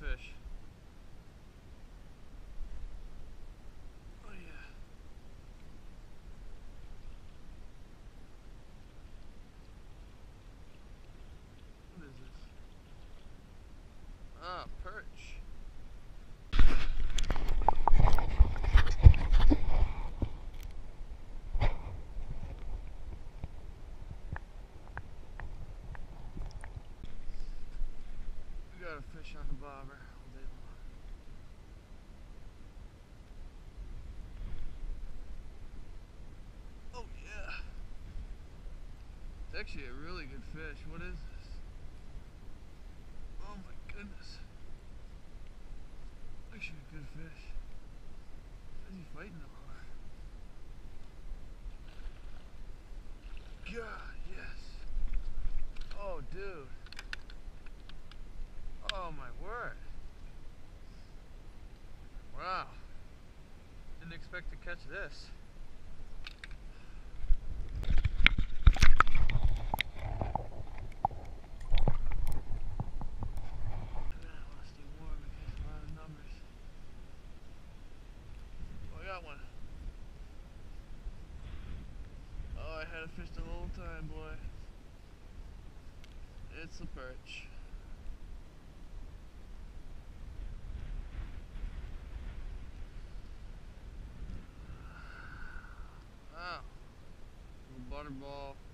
fish. A fish on the bobber all day long. Oh yeah. It's actually a really good fish. What is this? Oh my goodness. Actually a good fish. How's he fighting the hard? God, yes. Oh dude. Oh my word. Wow. Didn't expect to catch this. Oh, I had a fish the whole time, boy. It's a perch. water.